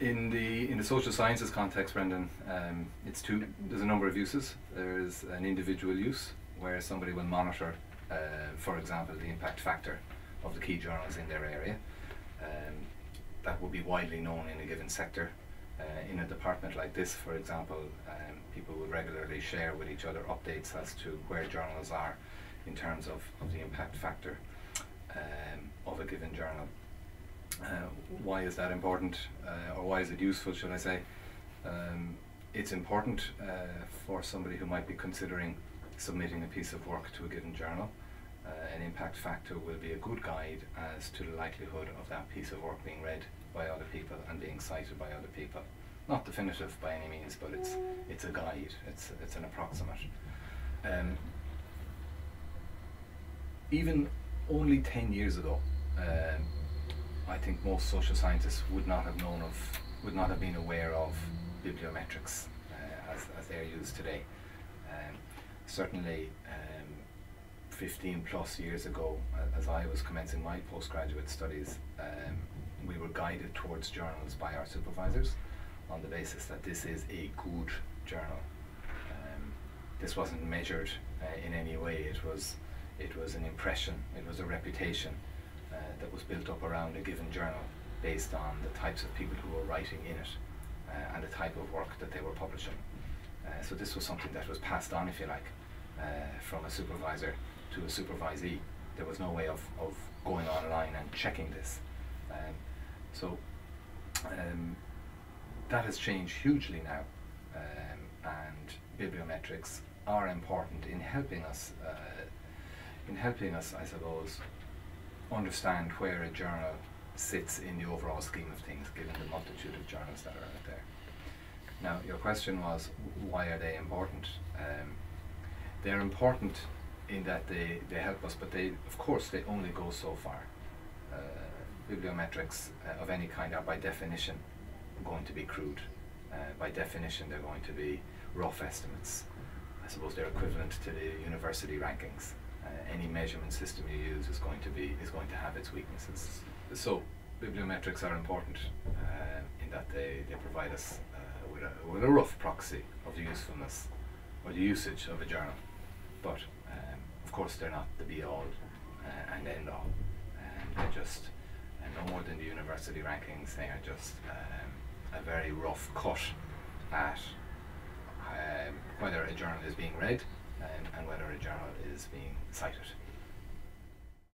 in the in the social sciences context, Brendan, um, it's two. There's a number of uses. There's an individual use where somebody will monitor, uh, for example, the impact factor of the key journals in their area. Um, that will be widely known in a given sector. Uh, in a department like this, for example, um, people will regularly share with each other updates as to where journals are in terms of, of the impact factor um, of a given journal. Uh, why is that important, uh, or why is it useful, should I say? Um, it's important uh, for somebody who might be considering submitting a piece of work to a given journal. Uh, an impact factor will be a good guide as to the likelihood of that piece of work being read by other people and being cited by other people. Not definitive by any means, but it's it's a guide. It's it's an approximate. Um, even only ten years ago, um, think most social scientists would not have known of, would not have been aware of bibliometrics uh, as, as they're used today. Um, certainly, um, 15 plus years ago, as I was commencing my postgraduate studies, um, we were guided towards journals by our supervisors on the basis that this is a good journal. Um, this wasn't measured uh, in any way. It was, it was an impression. It was a reputation uh, that was built up around a given journal based on the types of people who were writing in it uh, and the type of work that they were publishing. Uh, so this was something that was passed on, if you like, uh, from a supervisor to a supervisee. There was no way of, of going online and checking this. Um, so um, that has changed hugely now, um, and bibliometrics are important in helping us, uh, in helping us, I suppose, understand where a journal sits in the overall scheme of things, given the multitude of journals that are out there. Now, your question was, why are they important? Um, they're important in that they, they help us, but they, of course, they only go so far. Uh, bibliometrics uh, of any kind are by definition going to be crude. Uh, by definition, they're going to be rough estimates. I suppose they're equivalent to the university rankings any measurement system you use is going to be is going to have its weaknesses. So bibliometrics are important uh, in that they, they provide us uh, with, a, with a rough proxy of the usefulness or the usage of a journal. But um, of course they're not the be all uh, and end all. Um, they're just uh, no more than the university rankings. They are just um, a very rough cut at um, whether a journal is being read and, and whether a journal is being cited.